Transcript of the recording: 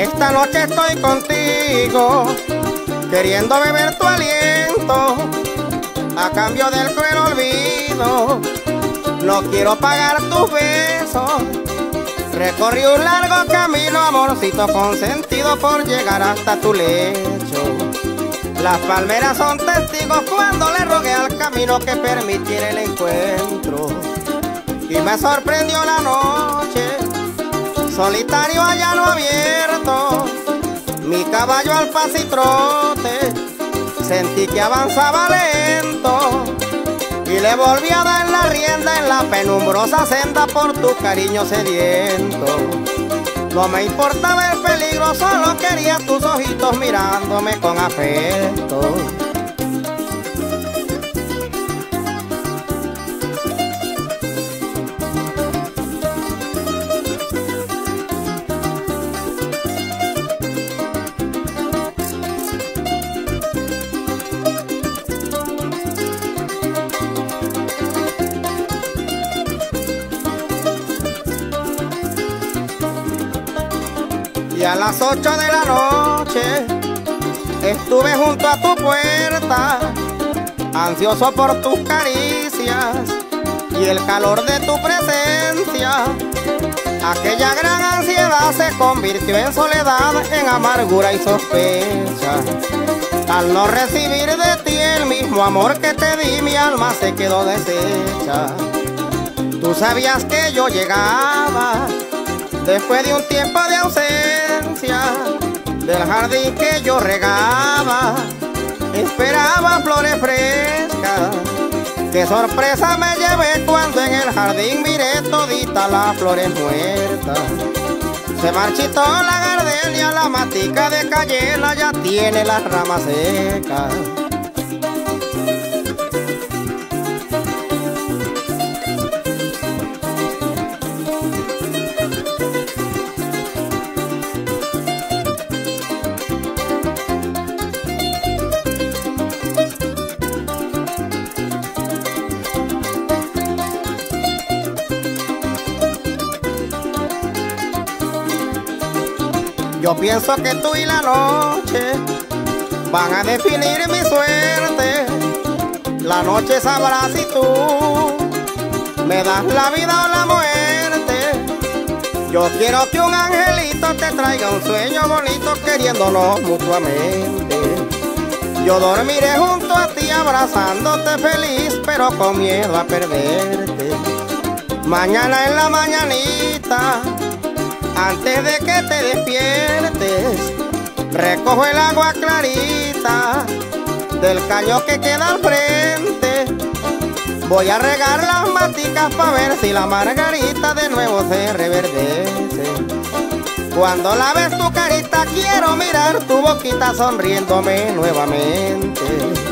Esta noche estoy contigo, queriendo beber tu aliento, a cambio del cruel olvido. No quiero pagar tus besos. Recorrí un largo camino, amorcito consentido, por llegar hasta tu lecho. Las palmeras son testigos cuando le rogué al camino que permitiera el encuentro. Y me sorprendió la noche solitario allá lo abierto, mi caballo al trote, sentí que avanzaba lento y le volví a dar la rienda en la penumbrosa senda por tu cariño sediento. No me importaba el peligro, solo quería tus ojitos mirándome con afecto. Y a las ocho de la noche estuve junto a tu puerta, ansioso por tus caricias y el calor de tu presencia. Aquella gran ansiedad se convirtió en soledad, en amargura y sospecha. Al no recibir de ti el mismo amor que te di, mi alma se quedó deshecha. Tú sabías que yo llegaba después de un tiempo de ausencia del jardín que yo regaba, esperaba flores frescas. Qué sorpresa me llevé cuando en el jardín miré todita las flores muertas. Se marchitó la gardenia, la matica de cayela ya tiene las ramas secas. Yo pienso que tú y la noche van a definir mi suerte. La noche sabrá si tú me das la vida o la muerte. Yo quiero que un angelito te traiga un sueño bonito queriéndonos mutuamente. Yo dormiré junto a ti abrazándote feliz, pero con miedo a perderte. Mañana en la mañanita antes de que te despiertes, recojo el agua clarita del caño que queda al frente. Voy a regar las maticas para ver si la margarita de nuevo se reverdece. Cuando la ves tu carita quiero mirar tu boquita sonriéndome nuevamente.